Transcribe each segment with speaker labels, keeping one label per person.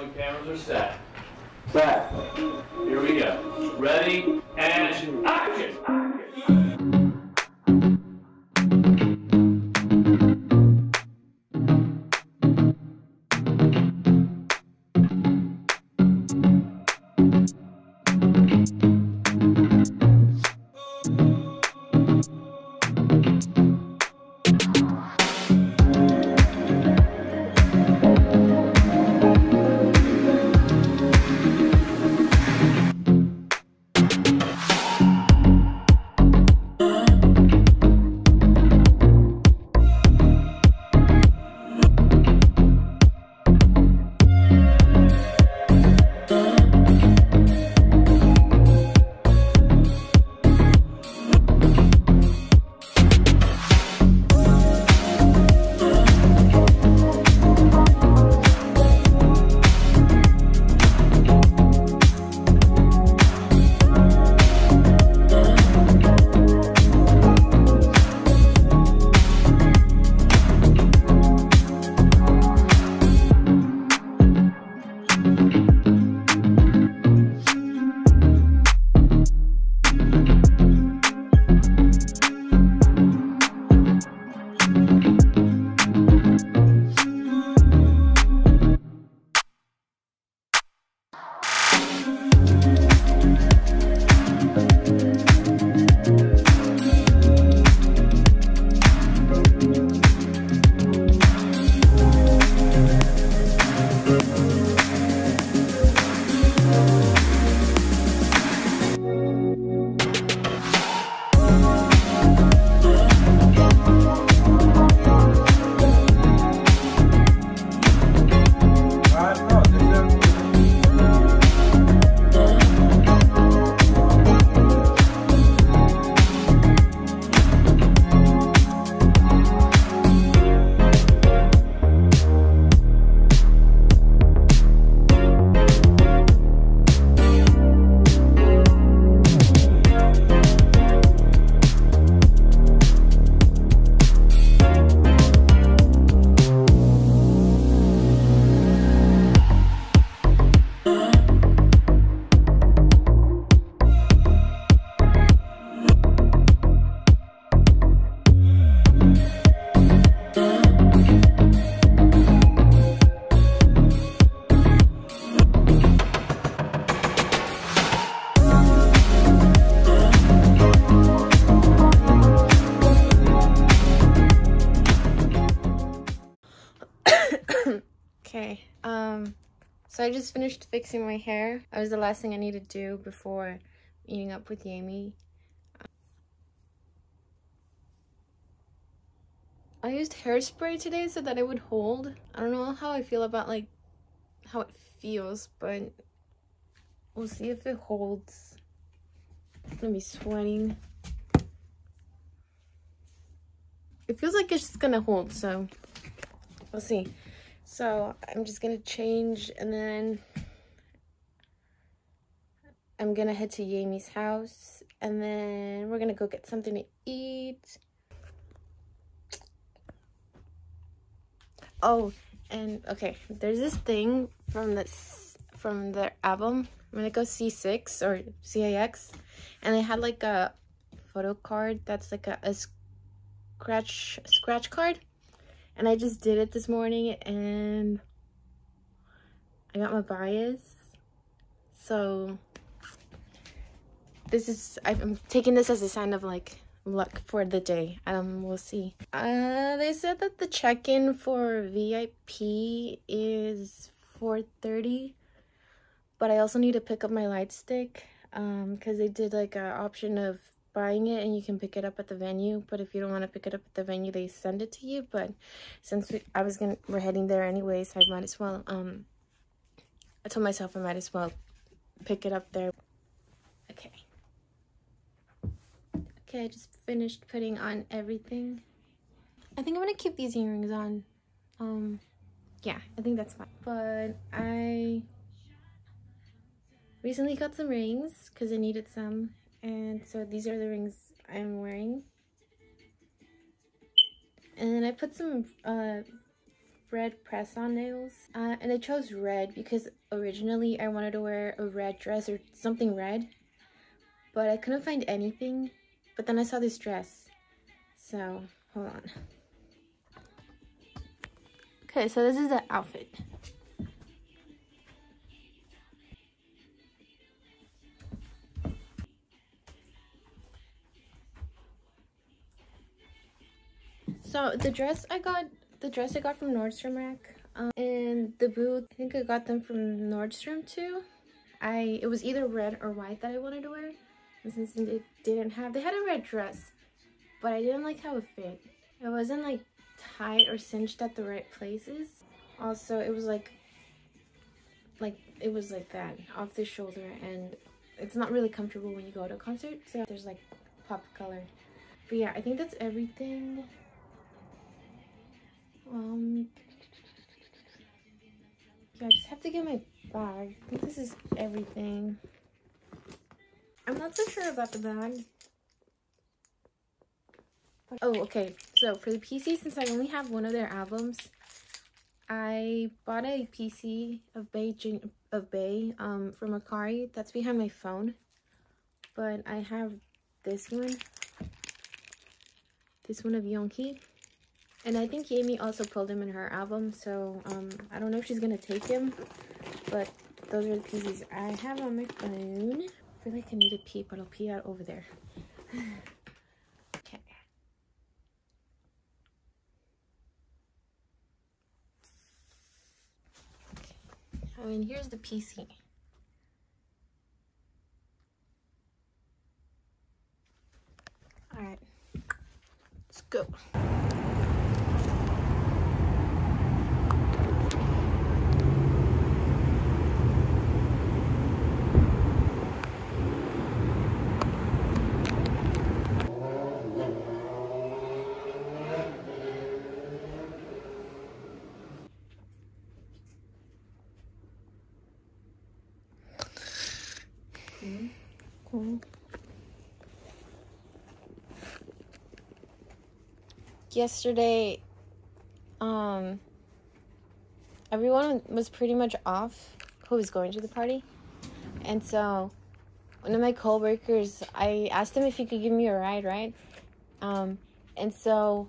Speaker 1: know cameras are set.
Speaker 2: Set.
Speaker 1: Here we go. Ready and action!
Speaker 3: So I just finished fixing my hair. That was the last thing I needed to do before meeting up with Yami. I used hairspray today so that it would hold. I don't know how I feel about like how it feels, but we'll see if it holds. I'm gonna be sweating. It feels like it's just gonna hold, so we'll see. So I'm just gonna change and then I'm gonna head to Yami's house and then we're gonna go get something to eat. Oh, and okay, there's this thing from this from their album. I'm gonna go C6 or CAX, and they had like a photo card that's like a, a scratch scratch card, and I just did it this morning, and I got my bias. So this is I'm taking this as a sign of like luck for the day. Um, we'll see. Uh, they said that the check-in for VIP is 4.30, but I also need to pick up my light stick, um, because they did like an option of buying it and you can pick it up at the venue, but if you don't want to pick it up at the venue, they send it to you, but since we, I was gonna, we're heading there anyways, I might as well, um, I told myself I might as well pick it up there. Okay. Okay, I just finished putting on everything. I think I'm gonna keep these earrings on. Um, yeah, I think that's fine. But I recently got some rings because I needed some. And so these are the rings I'm wearing. And then I put some uh, red press-on nails. Uh, and I chose red because originally I wanted to wear a red dress or something red. But I couldn't find anything. But then I saw this dress. So, hold on. Okay, so this is the outfit. So the dress I got, the dress I got from Nordstrom Rack, um, and the boot, I think I got them from Nordstrom too. I it was either red or white that I wanted to wear, and since they didn't have, they had a red dress, but I didn't like how it fit. It wasn't like tight or cinched at the right places. Also, it was like, like it was like that off the shoulder, and it's not really comfortable when you go to a concert. So there's like pop color. But yeah, I think that's everything. Um, yeah, I just have to get my bag. I think this is everything. I'm not so sure about the bag. Oh, okay. So for the PC, since I only have one of their albums, I bought a PC of Bay of Bay um from Akari. That's behind my phone. But I have this one. This one of Yonghee. And I think Amy also pulled him in her album, so um, I don't know if she's gonna take him, but those are the pieces I have on my phone. I feel like I need to pee, but I'll pee out over there. okay. I mean, here's the PC. All right, let's go. Cool. Yesterday, um, everyone was pretty much off who was going to the party. And so, one of my coworkers, I asked him if he could give me a ride, right? Um, and so,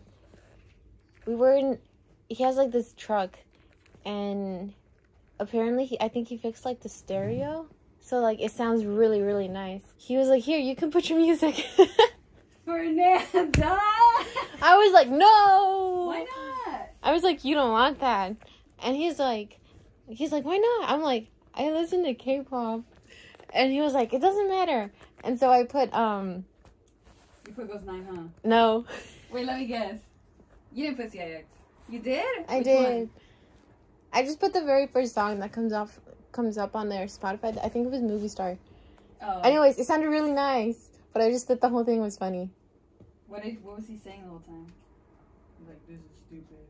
Speaker 3: we were in, he has like this truck, and apparently, he, I think he fixed like the stereo so like it sounds really, really nice. He was like, here, you can put your music.
Speaker 2: Fernanda!
Speaker 3: I was like, no!
Speaker 2: Why not?
Speaker 3: I was like, you don't want that. And he's like, he's like, why not? I'm like, I listen to K-pop. And he was like, it doesn't matter. And so I put, um...
Speaker 2: You put Ghost 9, huh?
Speaker 3: No.
Speaker 2: Wait, let me guess. You didn't put CIX. You did?
Speaker 3: I
Speaker 2: Which
Speaker 3: did.
Speaker 2: one?
Speaker 3: I just put the very first song that comes off comes up on their Spotify. I think it was Movie Star.
Speaker 2: Oh.
Speaker 3: Anyways, it sounded really nice, but I just thought the whole thing was funny.
Speaker 2: What, did, what was he saying the whole time? Like, this is stupid.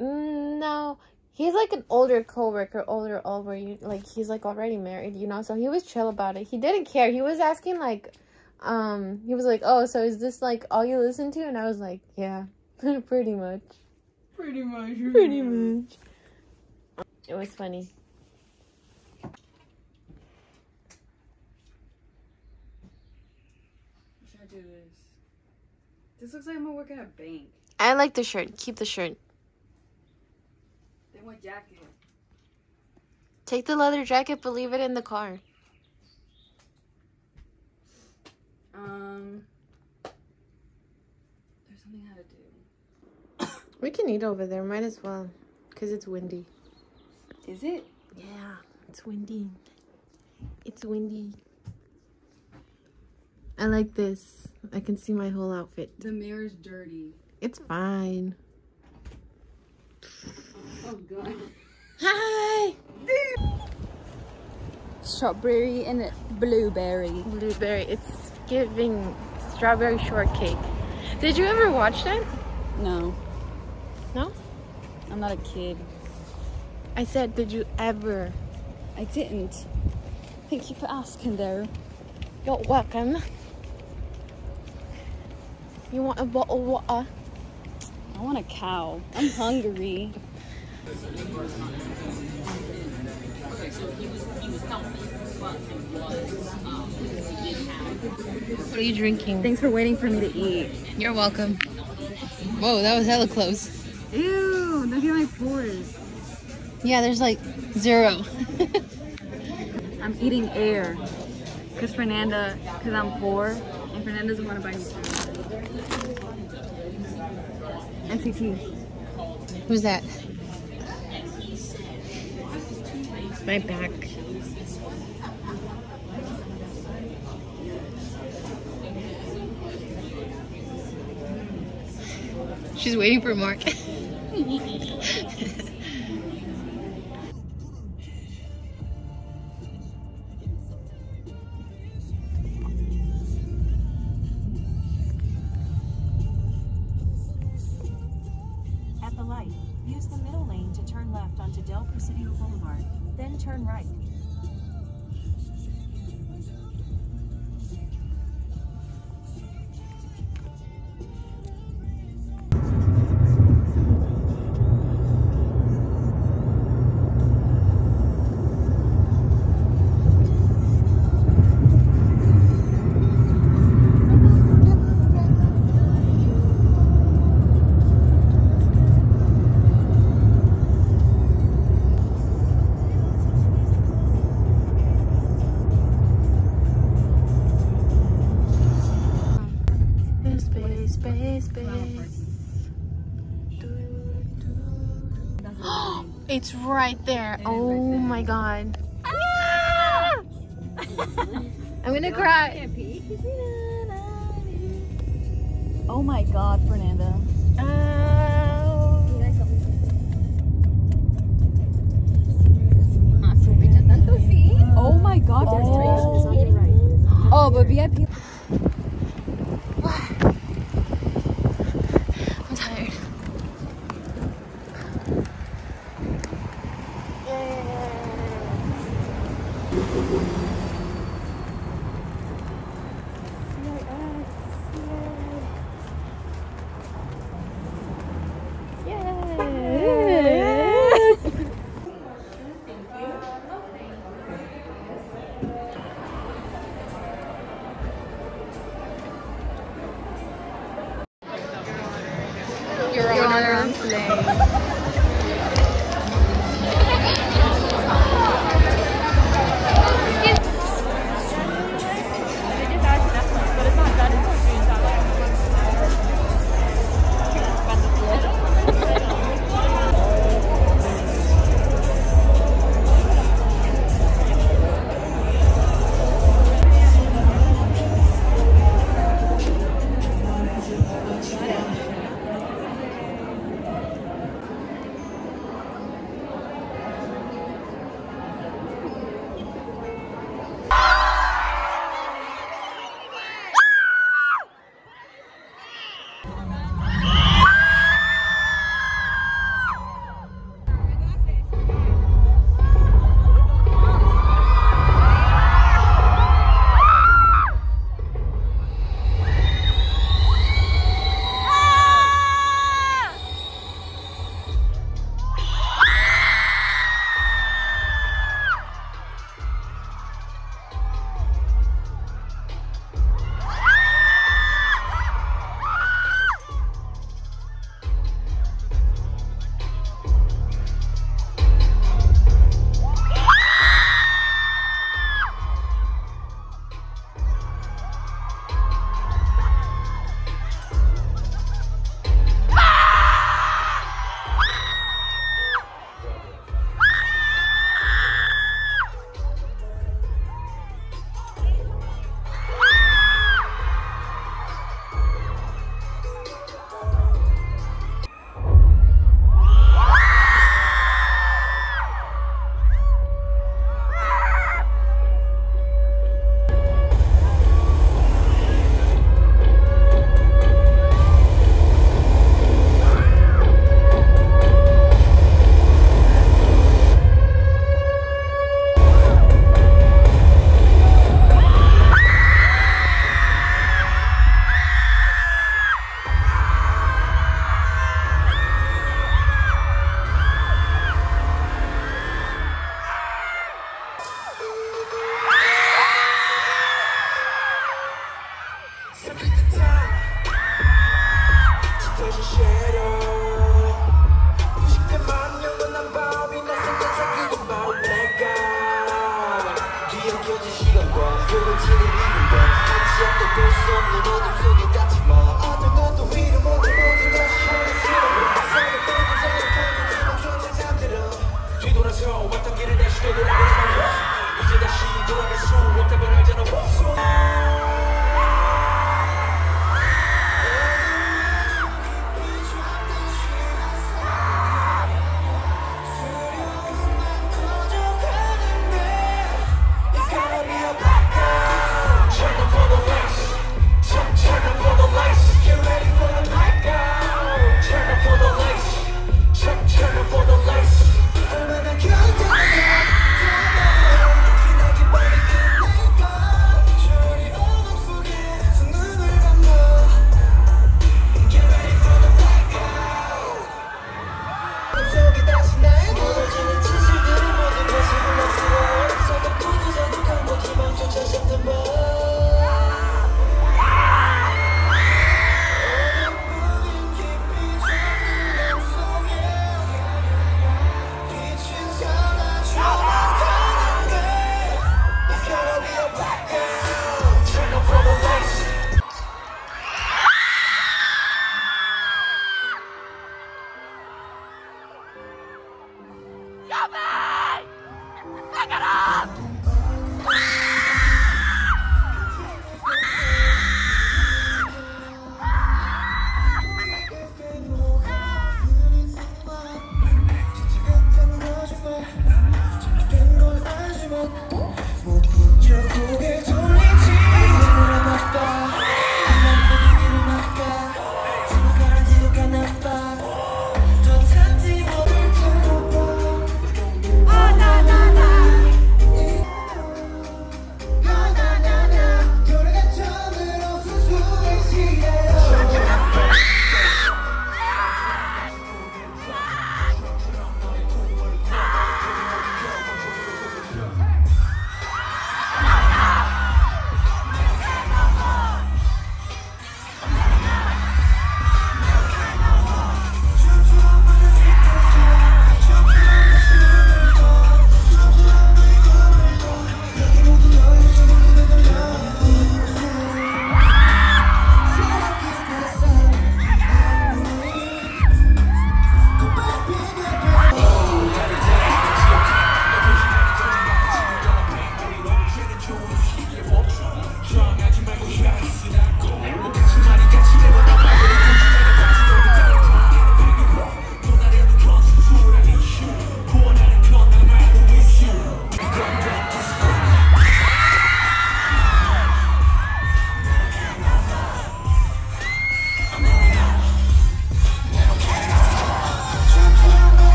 Speaker 3: Mm, no, he's like an older coworker, older, older. You like he's like already married, you know. So he was chill about it. He didn't care. He was asking like, um, he was like, "Oh, so is this like all you listen to?" And I was like, "Yeah, pretty much,
Speaker 2: Pretty much.
Speaker 3: pretty much." It was funny.
Speaker 2: Should I do this? This looks like I'm gonna work at a bank.
Speaker 3: I like the shirt. Keep the shirt.
Speaker 2: Then what jacket?
Speaker 3: Take the leather jacket, but leave it in the car.
Speaker 2: Um. There's something I had to do.
Speaker 3: We can eat over there. Might as well, cause it's windy.
Speaker 2: Is it?
Speaker 3: Yeah, it's windy. It's windy. I like this. I can see my whole outfit.
Speaker 2: The mirror's dirty.
Speaker 3: It's fine.
Speaker 2: Oh, oh god.
Speaker 3: Hi!
Speaker 2: Strawberry and blueberry.
Speaker 3: Blueberry. It's giving strawberry shortcake. Did you ever watch that?
Speaker 2: No,
Speaker 3: No?
Speaker 2: I'm not a kid.
Speaker 3: I said, did you ever?
Speaker 2: I didn't. Thank you for asking though.
Speaker 3: You're welcome. You want a bottle of water?
Speaker 2: I want a cow. I'm hungry.
Speaker 3: What are you drinking?
Speaker 2: Thanks for waiting for me to eat.
Speaker 3: You're welcome. Whoa, that was hella close.
Speaker 2: Ew, look at my pores.
Speaker 3: Yeah, there's like zero.
Speaker 2: I'm eating air. Cause Fernanda, cause I'm poor, and Fernanda doesn't want to buy me food. NCT.
Speaker 3: Who's that? My back. She's waiting for Mark. It's right there. Oh my god. Ah! I'm gonna cry.
Speaker 2: Oh my god, Fernanda.
Speaker 3: Ow.
Speaker 2: Oh my god, there's
Speaker 3: Oh.
Speaker 2: Oh, but VIP.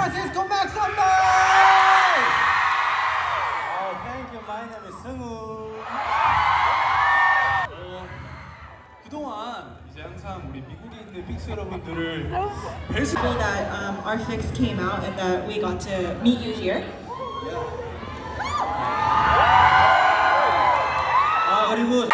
Speaker 4: San Francisco, make some noise! Oh, thank you. My name is 승우. 어, 그동안 이제 항상 우리 미국에 있는 픽스 여러분들을 뵐수
Speaker 5: happy that um, our fix came out and that we got to meet you here.
Speaker 4: 아 그리고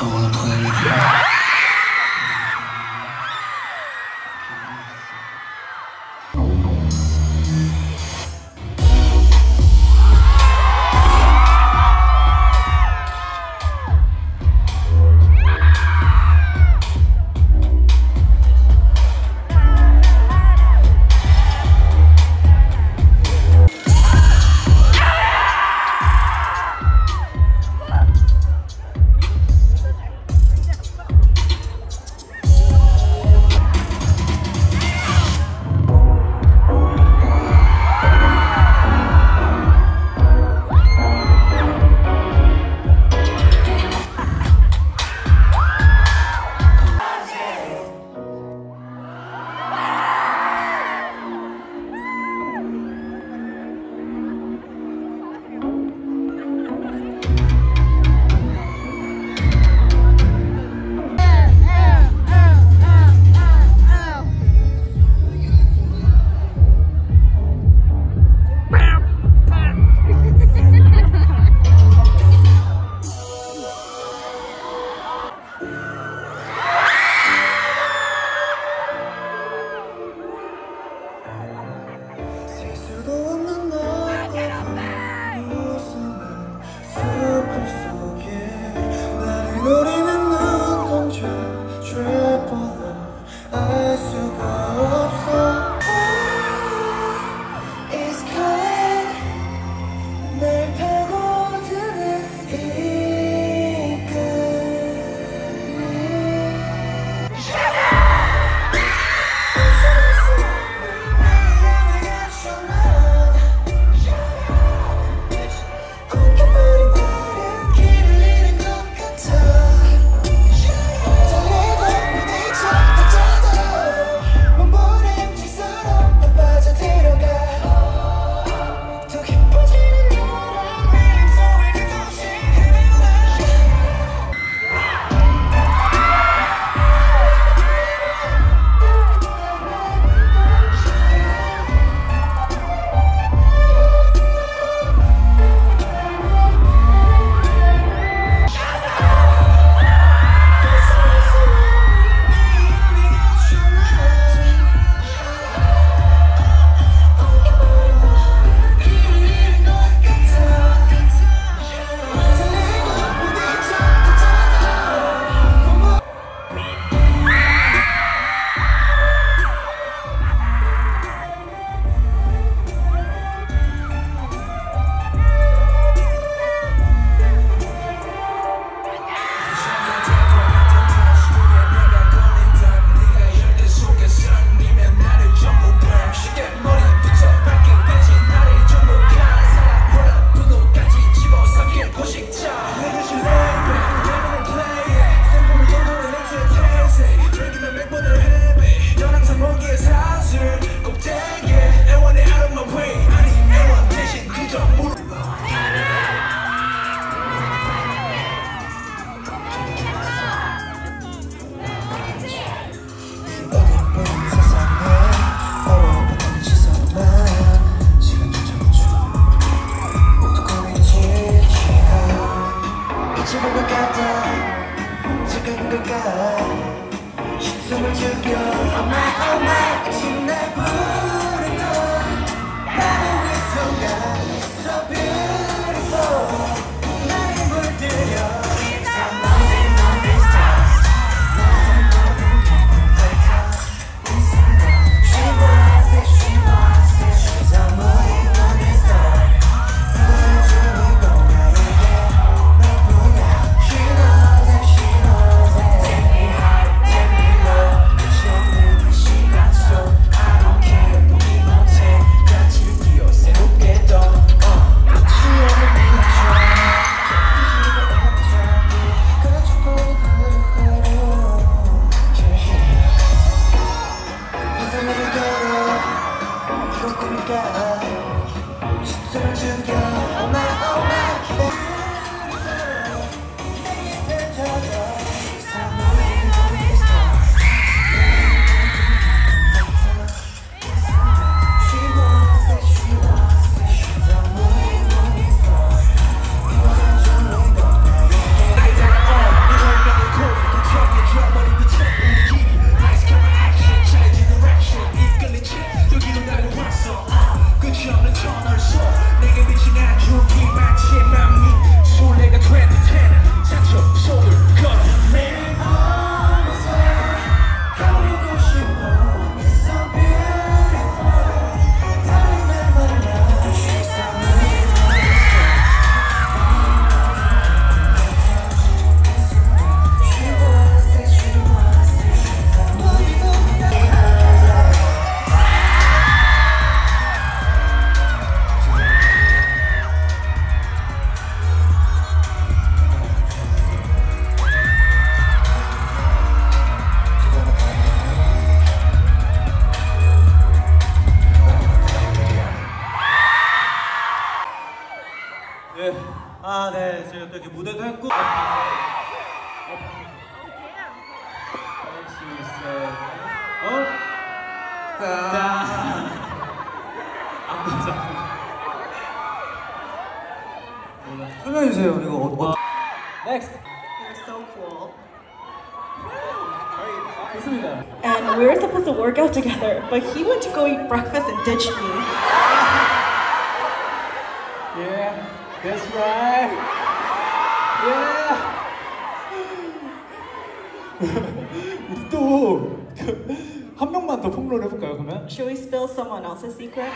Speaker 6: I wanna play with you.
Speaker 4: 춤을 추며 Oh my oh my 신나고
Speaker 5: ditched me.
Speaker 7: Yeah, that's right. Yeah. 우리 또한 명만 더 폭로를 해볼까요? 그러면
Speaker 5: Should we spill someone else's secret?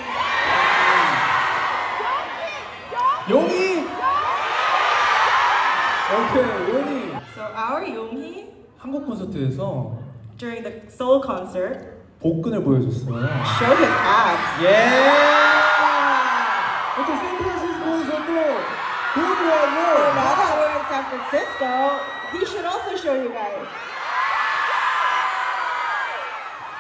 Speaker 7: 용이. 오케이, 용이.
Speaker 5: So our Yoongi
Speaker 7: 한국 콘서트에서
Speaker 5: during the Seoul concert
Speaker 7: 복근을 보여줬어요.
Speaker 5: showed his abs.
Speaker 7: 예. 이렇게 샌프란시스코에서도 보여드려야죠.
Speaker 5: Now that we're in San Francisco, he should also show you guys.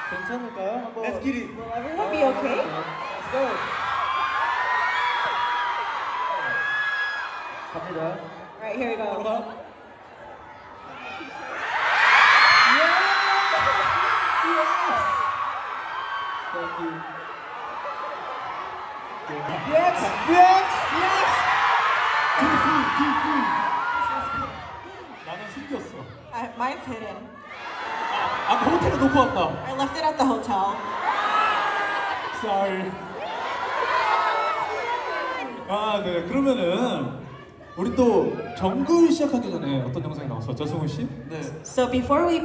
Speaker 7: 괜찮을까요? 한번. Let's get it.
Speaker 5: Will everyone be okay?
Speaker 7: Let's go. 갑니다.
Speaker 5: Right, here we go.
Speaker 7: Thank you. Yes! Yes! Yes! 디프, 디프. 나는 숨겼어.
Speaker 5: I, mine's hidden.
Speaker 7: 아까 호텔에 놓고 왔다.
Speaker 5: I left it at the hotel.
Speaker 7: Sorry. 아, 네. 그러면은 우리 또 정글 시작하기 전에 어떤 영상이 나왔었죠, 승훈 씨? 네.
Speaker 5: So before we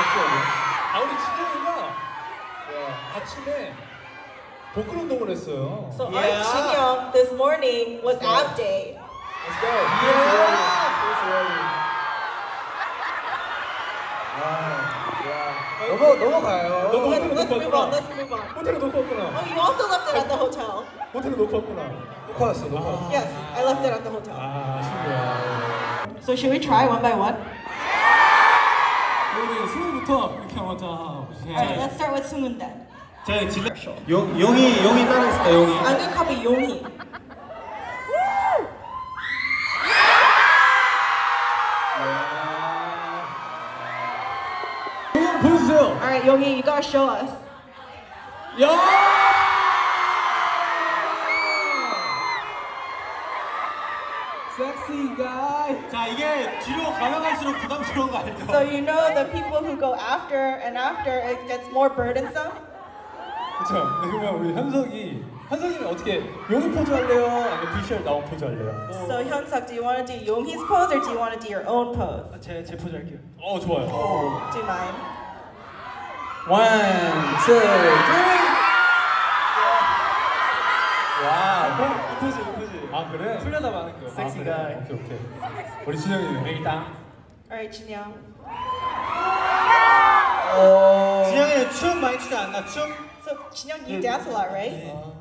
Speaker 7: 없어요. 아, 우리 진영이가 아침에 복근 운동을 했어요.
Speaker 5: so our Chinyoung this morning was ab day.
Speaker 7: Let's go. Yeah. 넘어 넘어가요. 너
Speaker 5: Let's,
Speaker 7: 호텔에
Speaker 5: let's
Speaker 7: 놓고
Speaker 5: move on.
Speaker 7: 왔구나.
Speaker 5: Let's move on.
Speaker 7: 호텔에 놓고 왔구나.
Speaker 5: Oh, you also left it at the hotel.
Speaker 7: 호텔에 놓고 왔구나. 놓고 왔어. 놓고 왔어.
Speaker 5: Yes, I left it at the hotel.
Speaker 7: 아, 아쉽네요.
Speaker 5: So should we try one by one?
Speaker 7: 승우부터 이렇게 먼저
Speaker 5: Alright, let's start with Sumun then.
Speaker 7: 제 질레 용 용이 용이 따라했을까 용이
Speaker 5: I'm gonna copy Yonghi.
Speaker 7: 용 보여주세요
Speaker 5: Alright, Yonghi, you gotta show us.
Speaker 7: 야 섹시 가이 자 이게 뒤로 가면 갈수록 부담스러운 거 알죠?
Speaker 5: So you know the people who go after and after it gets more burdensome.
Speaker 7: 그쵸 네, 그러면 우리 현석이 현석이는 어떻게 용이 포즈 할래요? 아니면 비주얼 나온 포즈 할래요?
Speaker 5: So Hyunsuk, do you want to do Yonghi's pose or do you want to do your own pose?
Speaker 7: 제, 제 포즈 할게요 어 좋아요
Speaker 5: Do mine.
Speaker 7: 원, 투, 쓰리. 와, 이 포즈. 아 그래? 풀려다 많은 거야. 섹시 가 아, 오케이 오케이. 우리 진영이는 일단.
Speaker 5: Alright, 네, 진영.
Speaker 7: 어. 진영이는 춤 많이 추지 않나? 춤?
Speaker 5: So, 진영, you dance a lot, right? 네. 어.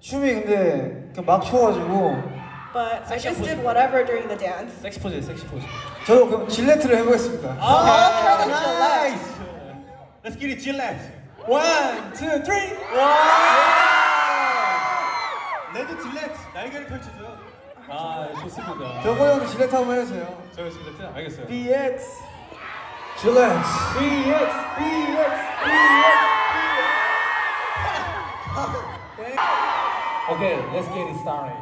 Speaker 8: 춤이 근데 그 막 추워가지고
Speaker 5: But I just did whatever during the dance.
Speaker 7: 섹시 포즈, 섹시 포즈.
Speaker 8: 저도 그럼 질레트를 해보겠습니다.
Speaker 5: 아, oh, 그러면 질레트.
Speaker 7: Let's get it, 질레트. One, two, three. 와! 네. 레드 질레트 날개를 펼쳐줘. 아 좋습니다.
Speaker 4: 저거 형 지렛 한번 해주세요.
Speaker 7: 저거 지렛 알겠어요.
Speaker 4: BX 질렛 BX
Speaker 7: BX BX
Speaker 4: Okay, let's get it started.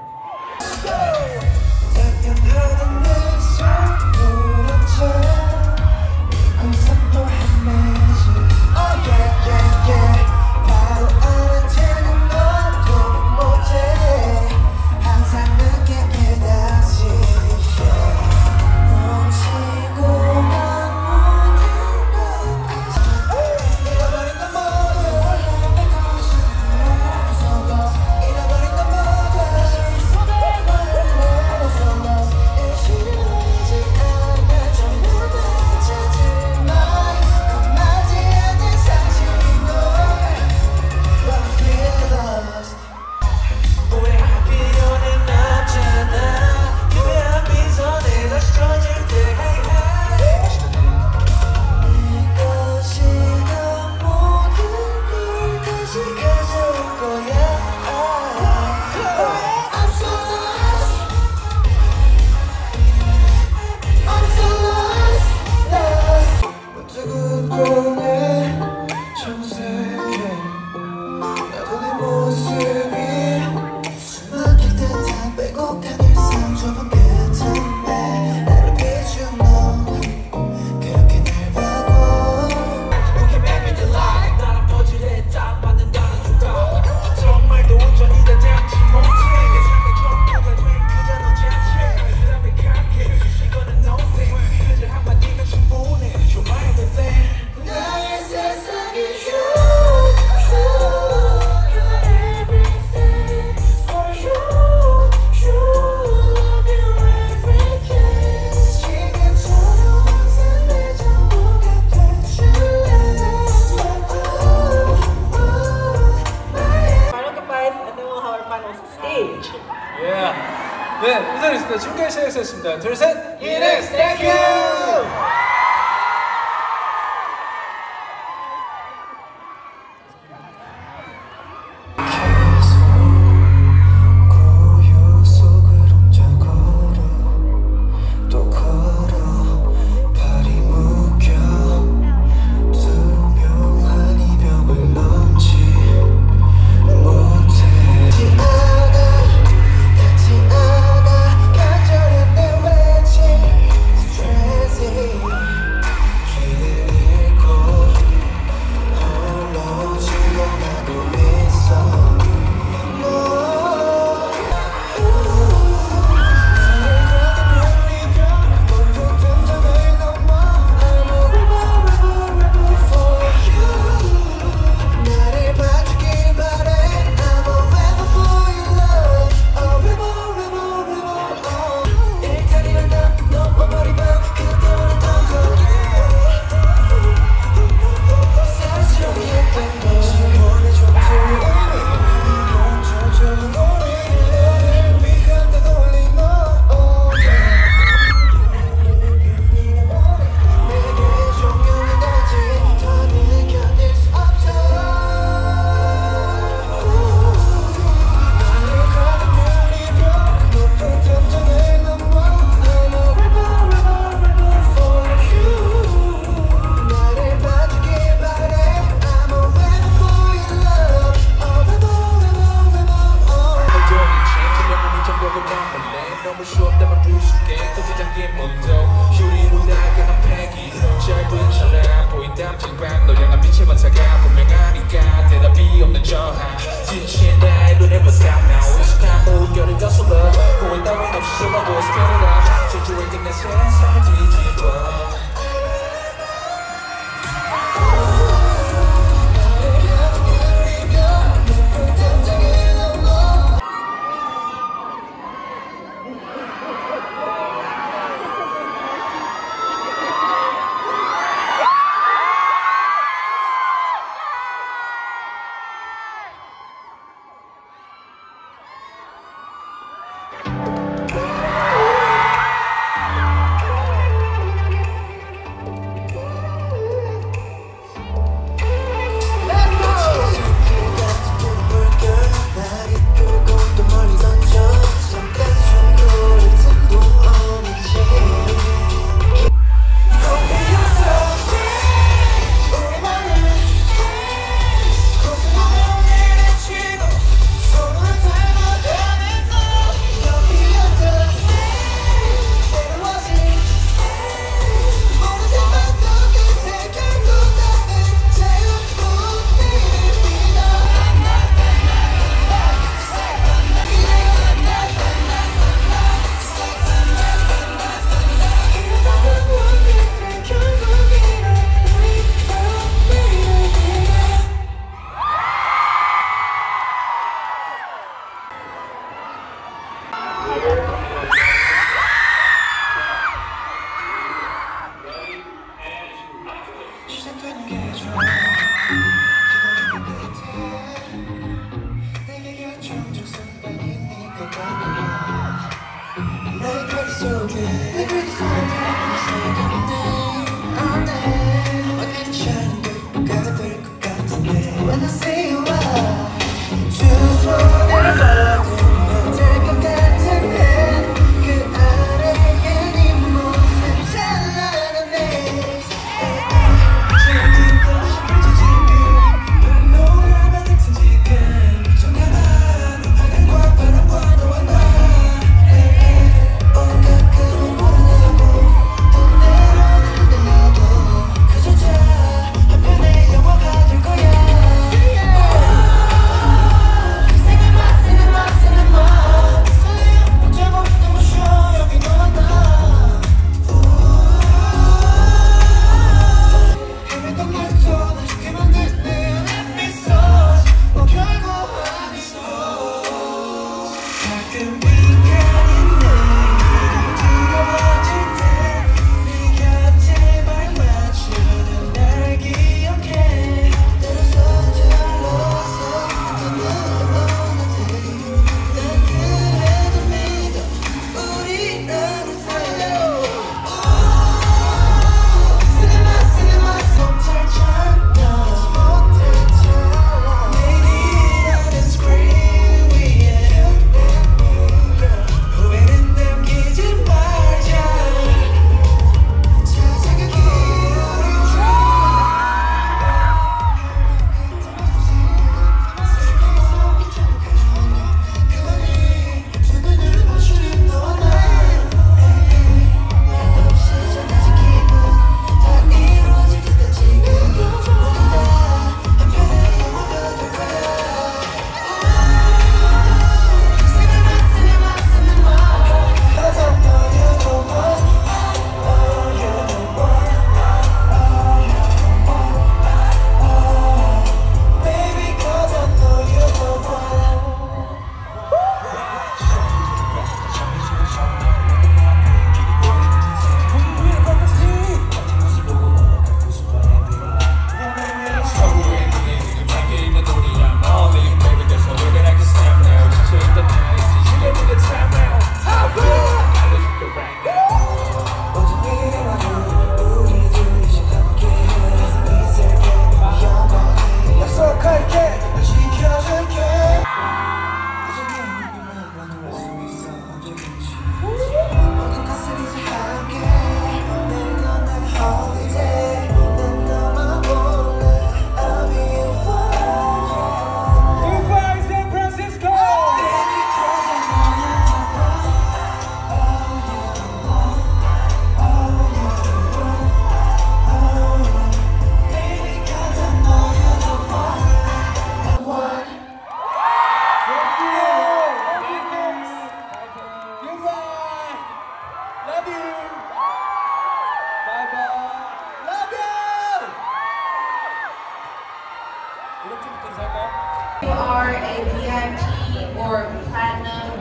Speaker 7: you
Speaker 3: are a VIP or platinum,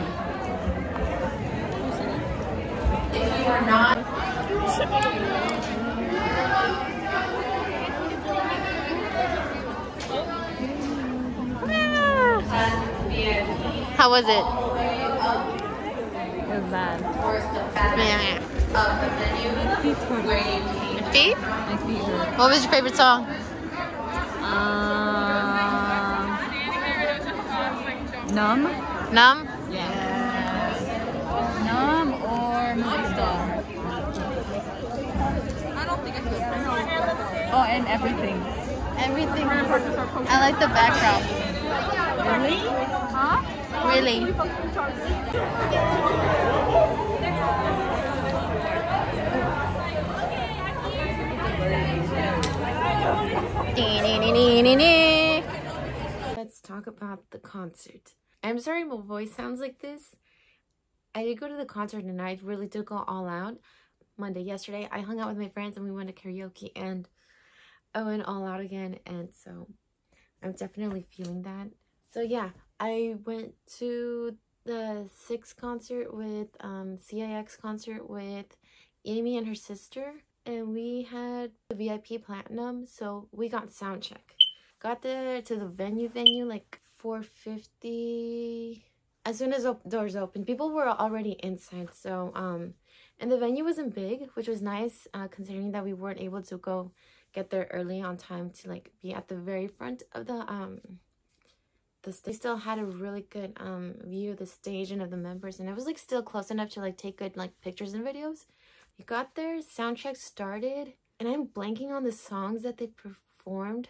Speaker 3: if you are not, How was it?
Speaker 2: It was bad.
Speaker 3: Yeah. Feet?
Speaker 2: My feet hurt.
Speaker 3: What was your favorite song?
Speaker 2: Numb?
Speaker 3: Numb?
Speaker 2: Yes. Numb or monster? Oh, and everything.
Speaker 3: Everything. I like the background.
Speaker 2: Really? Huh?
Speaker 3: Really. Let's talk about the concert. I'm sorry my voice sounds like this. I did go to the concert and I really did go all out. Monday, yesterday, I hung out with my friends and we went to karaoke and I went all out again. And so I'm definitely feeling that. So yeah, I went to the CIX concert with, um, CIX concert with Amy and her sister. And we had the VIP platinum, so we got sound check. Got there to the venue venue like 4.50 as soon as op doors opened people were already inside so um and the venue wasn't big which was nice uh, considering that we weren't able to go get there early on time to like be at the very front of the um the still had a really good um view of the stage and of the members and it was like still close enough to like take good like pictures and videos. We got there soundcheck started and i'm blanking on the songs that they performed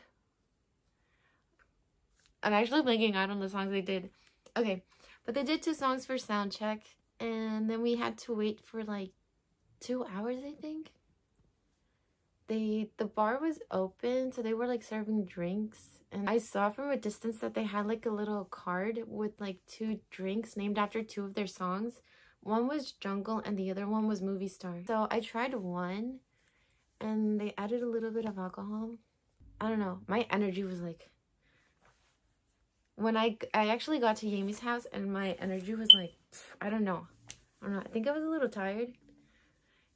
Speaker 3: i'm actually blanking out on the songs they did. Okay but they did two songs for sound check and then we had to wait for like two hours i think. They the bar was open so they were like serving drinks and i saw from a distance that they had like a little card with like two drinks named after two of their songs. One was jungle and the other one was movie star. So i tried one and they added a little bit of alcohol. I don't know. My energy was like when i i actually got to Yami's house and my energy was like i don't know. I don't know. I think i was a little tired.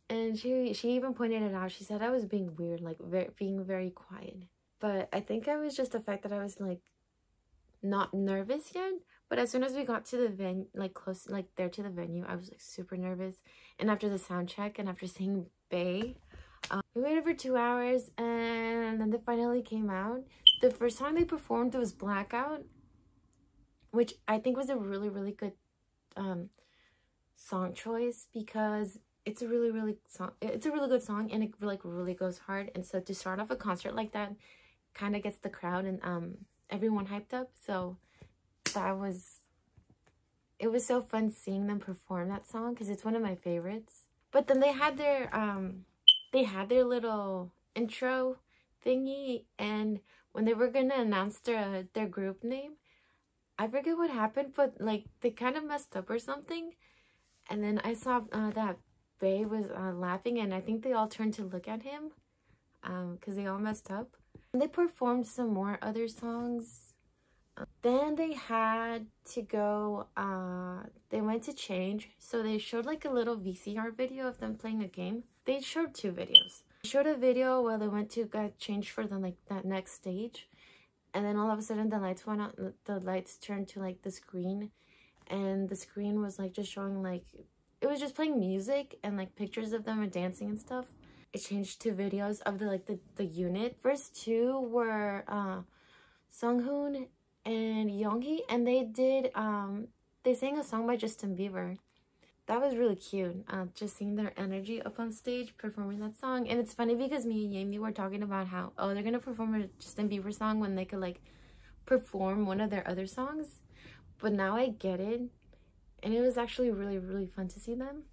Speaker 3: And she she even pointed it out. She said i was being weird like very, being very quiet. But i think i was just the fact that i was like not nervous yet. But as soon as we got to the venue like close like there to the venue i was like super nervous. And after the sound check and after seeing Bae um, we waited for two hours and then they finally came out. The first time they performed it was blackout which i think was a really really good um song choice because it's a really really song it's a really good song and it like really goes hard. And so to start off a concert like that kind of gets the crowd and um everyone hyped up. So that was it was so fun seeing them perform that song because it's one of my favorites. But then they had their um they had their little intro thingy and when they were gonna announce their their group name i forget what happened but like they kind of messed up or something and then i saw uh, that Bae was uh, laughing and I think they all turned to look at him because um, they all messed up. And they performed some more other songs. Uh, then they had to go, uh, they went to change. So they showed like a little VCR video of them playing a game. They showed two videos. They showed a video while they went to get changed for the like that next stage. And then all of a sudden the lights went out, the lights turned to like the screen. And the screen was like just showing like it was just playing music and like pictures of them and dancing and stuff. It changed to videos of the like the, the unit. First two were uh Seunghun and Yonghee and they did um they sang a song by Justin Bieber. That was really cute. Uh, just seeing their energy up on stage performing that song. And it's funny because me and Yami were talking about how, oh, they're going to perform a Justin Bieber song when they could like perform one of their other songs. But now I get it and it was actually really really fun to see them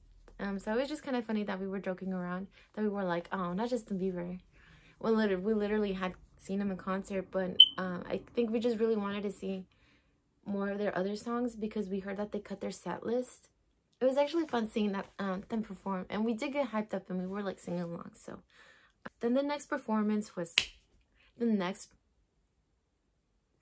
Speaker 3: um so it was just kind of funny that we were joking around that we were like oh not Justin Bieber well literally we literally had seen him in concert but uh, I think we just really wanted to see more of their other songs because we heard that they cut their set list it was actually fun seeing that um, them perform and we did get hyped up and we were like singing along so then the next performance was the next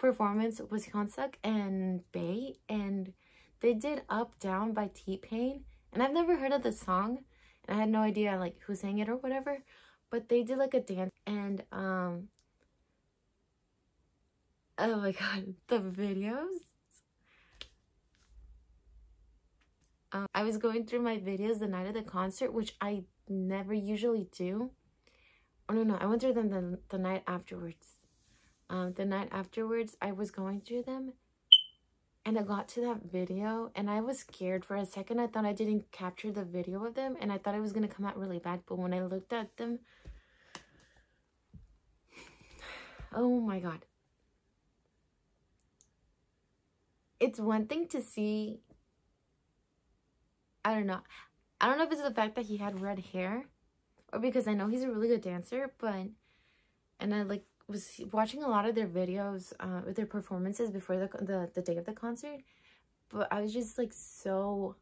Speaker 3: performance was Hyunsuk and Bae and they did Up Down by T-Pain. And I've never heard of the song. And I had no idea like who sang it or whatever. But they did like a dance and um Oh my god, the videos. Um, I was going through my videos the night of the concert, which I never usually do. Oh no, no, I went through them the, the night afterwards. Um, the night afterwards, I was going through them and I got to that video and I was scared for a second. I thought I didn't capture the video of them and I thought it was going to come out really bad. But when I looked at them, oh my God. It's one thing to see, I don't know. I don't know if it's the fact that he had red hair or because I know he's a really good dancer, but, and I like was watching a lot of their videos uh, with their performances before the, the, the day of the concert. But I was just like so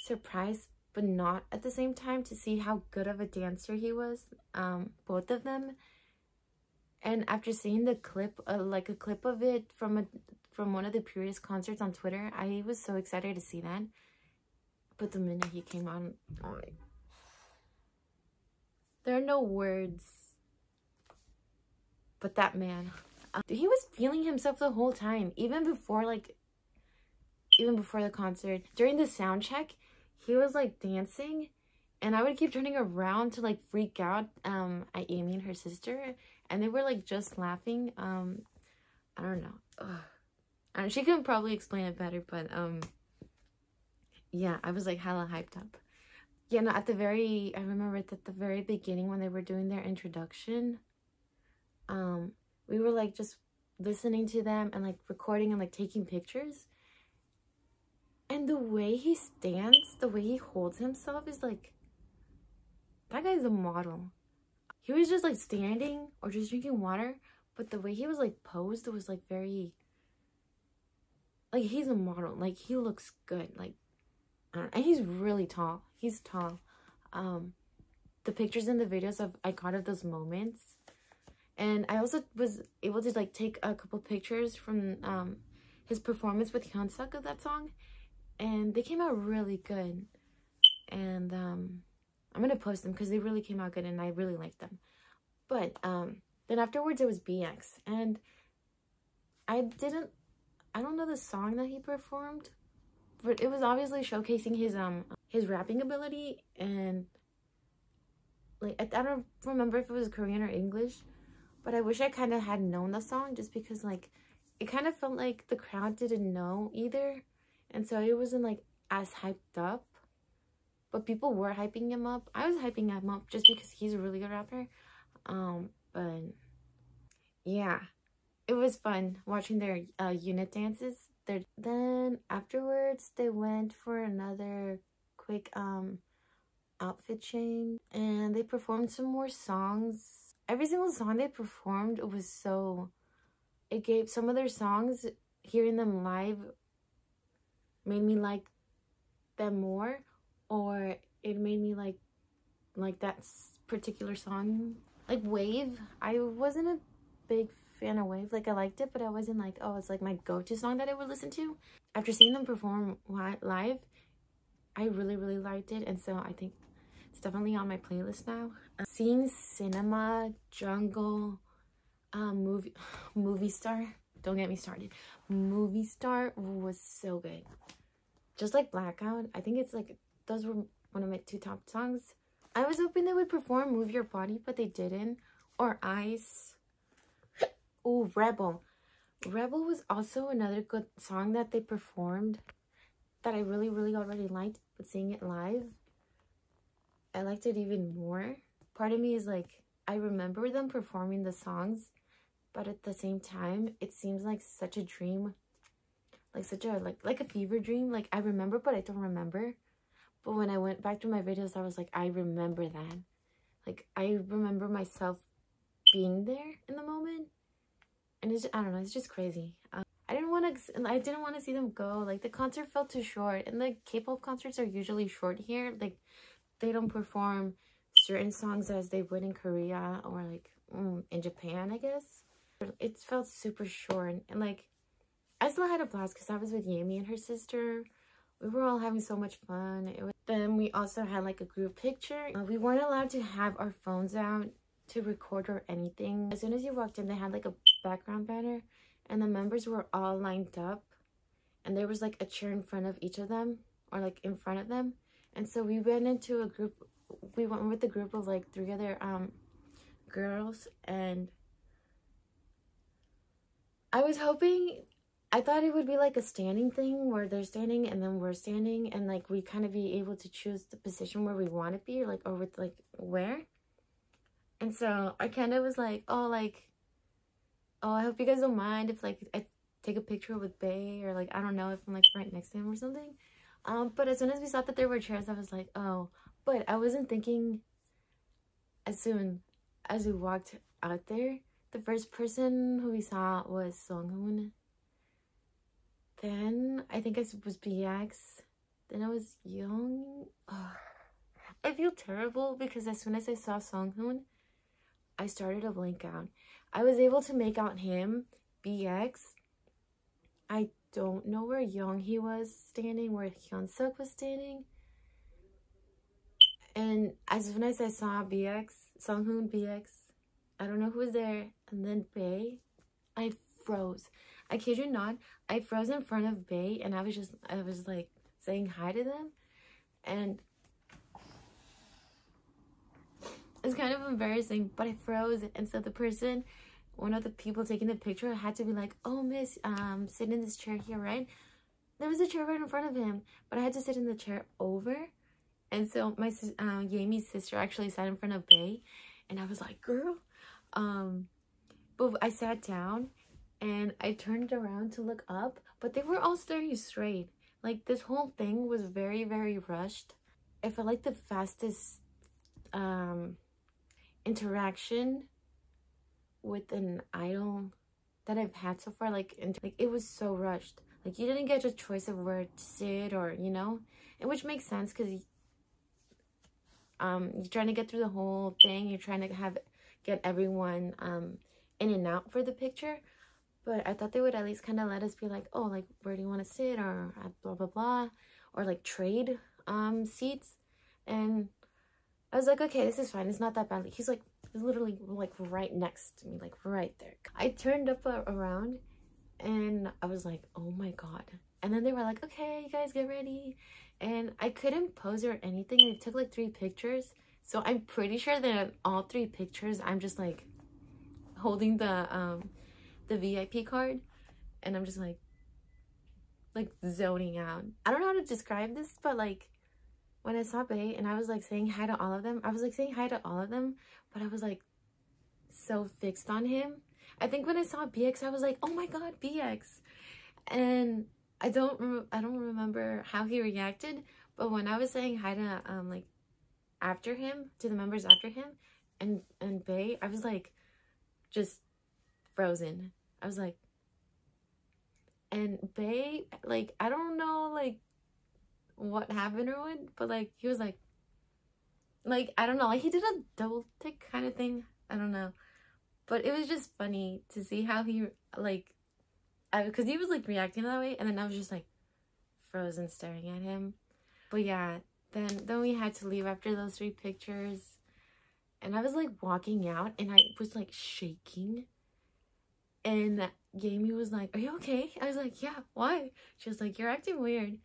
Speaker 3: surprised, but not at the same time to see how good of a dancer he was. Um, both of them. And after seeing the clip, uh, like a clip of it from a from one of the previous concerts on Twitter, I was so excited to see that. But the minute he came on, my, there are no words but that man, um, he was feeling himself the whole time, even before like, even before the concert. During the sound check, he was like dancing and I would keep turning around to like freak out um at Amy and her sister, and they were like just laughing. Um, I don't know. Ugh. And she can probably explain it better, but um, yeah, I was like hella hyped up. Yeah, no, at the very, I remember at the very beginning when they were doing their introduction. Um, we were like just listening to them and like recording and like taking pictures. And the way he stands, the way he holds himself is like, that guy's a model. He was just like standing or just drinking water, but the way he was like posed was like very, like he's a model. Like he looks good. Like, and he's really tall. He's tall. Um, the pictures and the videos of I caught of those moments, and I also was able to like take a couple pictures from um his performance with Hyunsuk of that song, and they came out really good. And um, I'm gonna post them because they really came out good, and I really liked them. But um, then afterwards it was BX, and I didn't, I don't know the song that he performed, but it was obviously showcasing his um his rapping ability and like I, I don't remember if it was Korean or English, but I wish I kind of had known the song just because like it kind of felt like the crowd didn't know either, and so it wasn't like as hyped up. But people were hyping him up. I was hyping him up just because he's a really good rapper. Um, but yeah, it was fun watching their uh, unit dances. Then afterwards, they went for another quick um outfit change and they performed some more songs. Every single song they performed was so it gave some of their songs hearing them live made me like them more or it made me like like that particular song like wave i wasn't a big of wave. Like i liked it but i wasn't like oh it's like my go-to song that i would listen to. After seeing them perform live i really really liked it and so i think it's definitely on my playlist now. Uh, seeing cinema jungle um movie movie star don't get me started. Movie star was so good. Just like blackout i think it's like those were one of my two top songs. I was hoping they would perform move your body but they didn't or ice oh rebel. Rebel was also another good song that they performed that i really really already liked but seeing it live i liked it even more. Part of me is like i remember them performing the songs but at the same time it seems like such a dream. Like such a like like a fever dream. Like i remember but i don't remember. But when i went back to my videos i was like i remember that. Like i remember myself being there in the moment and it's i don't know it's just crazy um, i didn't want to i didn't want to see them go like the concert felt too short and the k-pop concerts are usually short here like they don't perform certain songs as they would in korea or like mm, in japan i guess it felt super short and like I still had a blast because I was with Yami and her sister. We were all having so much fun. It Was, then we also had like a group picture. Uh, we weren't allowed to have our phones out to record or anything. As soon as you walked in, they had like a background banner and the members were all lined up and there was like a chair in front of each of them or like in front of them. And so we went into a group, we went with a group of like three other um girls and I was hoping, I thought it would be like a standing thing where they're standing and then we're standing and like we kind of be able to choose the position where we want to be, or like, or with like where. And so I kind of was like, oh, like, oh, I hope you guys don't mind if like I take a picture with Bae or like, I don't know if I'm like right next to him or something. Um, but as soon as we saw that there were chairs, I was like, oh, but I wasn't thinking as soon as we walked out there the first person who we saw was Seunghun. Then I think it was BX. Then I was Young. Oh, I feel terrible because as soon as I saw Seunghun, I started to blink out. I was able to make out him, BX. I don't know where Yonghee was standing, where Hyun Suk was standing. And as soon as I saw BX, Seunghun, BX, I don't know who was there. And then Bae, I froze. I kid you not, I froze in front of Bae and I was just, I was like saying hi to them. And it's kind of embarrassing, but I froze. And so the person, one of the people taking the picture had to be like, oh, miss, um, sit in this chair here, right? There was a chair right in front of him, but I had to sit in the chair over. And so my, Yami's sister actually sat in front of Bae. And I was like, girl. Um, but I sat down and I turned around to look up, but they were all staring straight. Like this whole thing was very, very rushed. I felt like the fastest um, interaction with an idol that I've had so far. Like, and, like it was so rushed. Like you didn't get a choice of where to sit or, you know, and which makes sense because um, you're trying to get through the whole thing. You're trying to have, get everyone um, in and out for the picture. But I thought they would at least kind of let us be like, oh, like, where do you want to sit? Or blah, blah, blah. Or like trade um, seats. And I was like, okay, this is fine. It's not that bad. He's like, literally like right next to me, like right there. I turned up uh, around and I was like, oh my God. And then they were like, okay, you guys get ready. And I couldn't pose or anything. It took like three pictures. So I'm pretty sure that all three pictures, I'm just like holding the um the VIP card and I'm just like like zoning out. I don't know how to describe this, but like when I saw Bae and I was like saying hi to all of them, I was like saying hi to all of them, but I was like so fixed on him. I think when I saw BX, I was like, oh my god, BX. And I don't I don't remember how he reacted, but when I was saying hi to um like after him, to the members after him and and Bae, I was like just frozen. I was like, and Bae, like, I don't know, like, what happened or what, but, like, he was like, like, I don't know, like, he did a double tick kind of thing. I don't know. But it was just funny to see how he, like, because he was, like, reacting that way, and then I was just, like, frozen staring at him. But, yeah, then, then we had to leave after those three pictures. And I was, like, walking out, and I was, like, shaking and Jamie was like, are you okay? I was like, yeah, why? She was like, you're acting weird.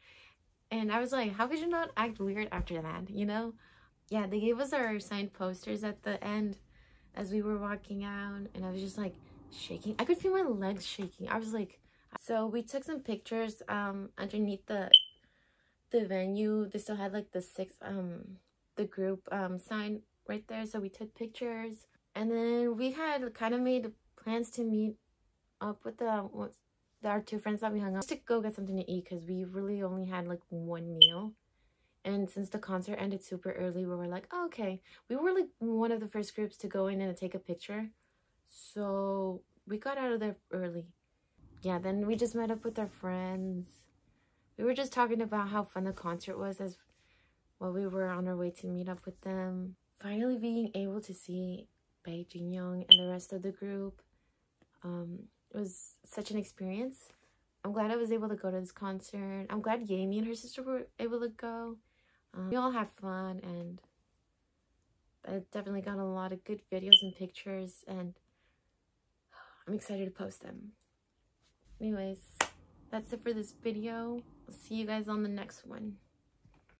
Speaker 3: And I was like, how could you not act weird after that, you know? Yeah, they gave us our signed posters at the end as we were walking out. And I was just like shaking. I could feel my legs shaking. I was like, so we took some pictures um underneath the the venue. They still had like the CIX um the group um sign right there. So we took pictures. And then we had kind of made plans to meet up with the what's our two friends that we hung out to go get something to eat because we really only had like one meal and since the concert ended super early we were like oh, okay we were like one of the first groups to go in and take a picture so we got out of there early yeah then we just met up with our friends we were just talking about how fun the concert was as while we were on our way to meet up with them finally being able to see Bae Jinyoung and the rest of the group um it was such an experience. I'm glad I was able to go to this concert. I'm glad Yami and her sister were able to go. Um, we all had fun and I definitely got a lot of good videos and pictures and I'm excited to post them. Anyways, that's it for this video. I'll see you guys on the next one.